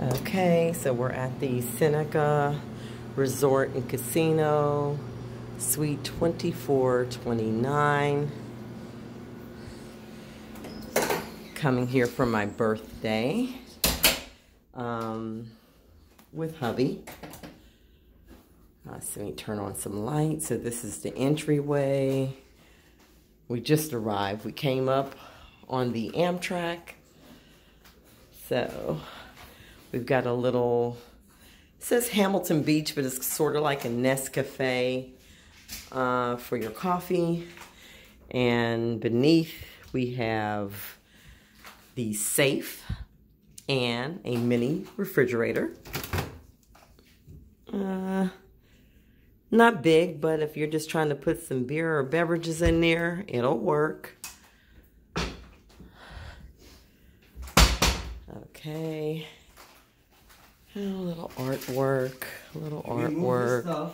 Okay, so we're at the Seneca Resort and Casino, Suite 2429. Coming here for my birthday um, with hubby. Uh, so me turn on some lights. So this is the entryway. We just arrived. We came up on the Amtrak. So we've got a little, says Hamilton Beach, but it's sort of like a Nescafe uh, for your coffee. And beneath we have the safe and a mini refrigerator. Uh, not big, but if you're just trying to put some beer or beverages in there, it'll work. Okay. A little artwork, a little artwork.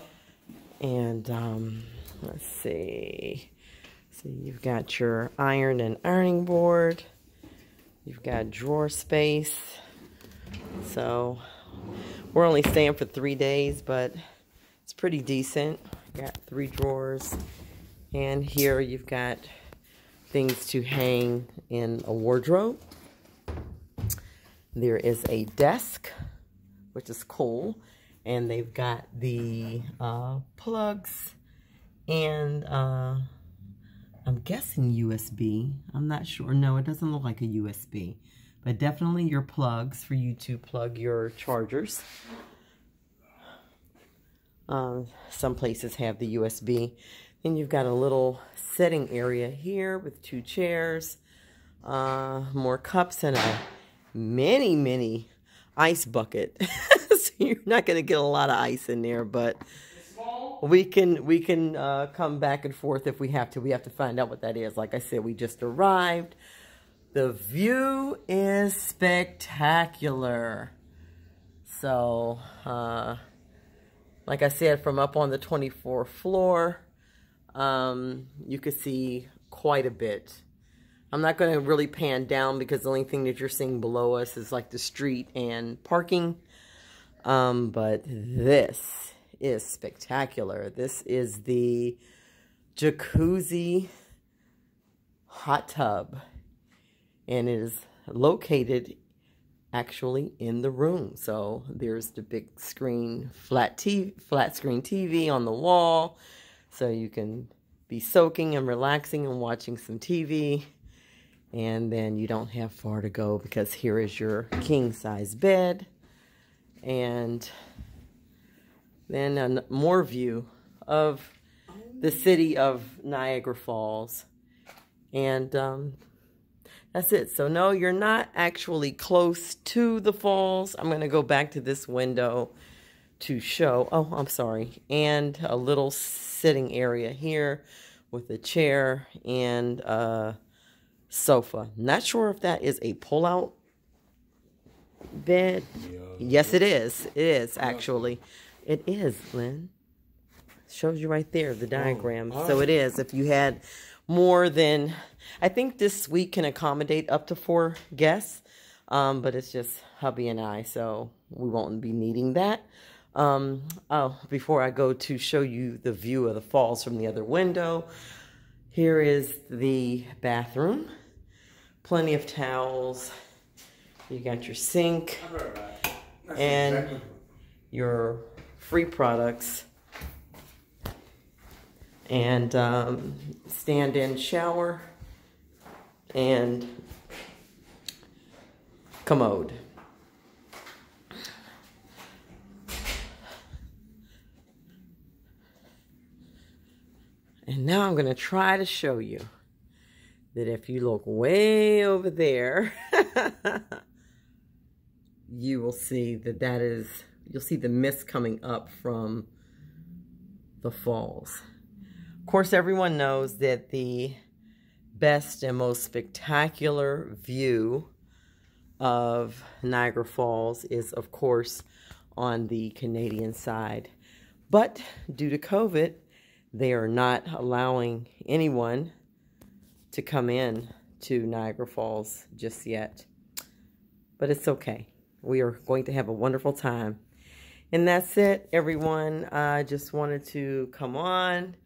And um, let's see. So you've got your iron and ironing board. You've got drawer space. So we're only staying for three days, but it's pretty decent. Got three drawers. And here you've got things to hang in a wardrobe. There is a desk, which is cool. And they've got the uh, plugs and uh, I'm guessing USB. I'm not sure. No, it doesn't look like a USB. But definitely your plugs for you to plug your chargers. Um, some places have the USB. Then you've got a little sitting area here with two chairs, uh, more cups, and a mini, mini ice bucket. so you're not going to get a lot of ice in there, but we can we can uh, come back and forth if we have to. We have to find out what that is. Like I said, we just arrived. The view is spectacular. So, uh, like I said, from up on the 24th floor, um, you can see quite a bit. I'm not going to really pan down because the only thing that you're seeing below us is like the street and parking. Um, but this is spectacular. This is the jacuzzi hot tub. And it is located actually in the room. So there's the big screen, flat, TV, flat screen TV on the wall. So you can be soaking and relaxing and watching some TV. And then you don't have far to go because here is your king size bed. And then a more view of the city of Niagara Falls. And um, that's it. So no, you're not actually close to the falls. I'm going to go back to this window to show. Oh, I'm sorry. And a little sitting area here with a chair and a sofa. Not sure if that is a pull-out bed. Yeah. Yes, it is. It is, actually. It is, Lynn. Shows you right there, the oh, diagram. Oh, so it is. If you had more than, I think this suite can accommodate up to four guests. Um, but it's just hubby and I, so we won't be needing that. Um, oh, before I go to show you the view of the falls from the other window, here is the bathroom. Plenty of towels. You got your sink and your free products and um, stand-in shower and commode. And now I'm going to try to show you that if you look way over there, you will see that that is you'll see the mist coming up from the falls. Of course, everyone knows that the best and most spectacular view of Niagara Falls is, of course, on the Canadian side. But due to COVID, they are not allowing anyone to come in to Niagara Falls just yet. But it's okay. We are going to have a wonderful time. And that's it, everyone. I just wanted to come on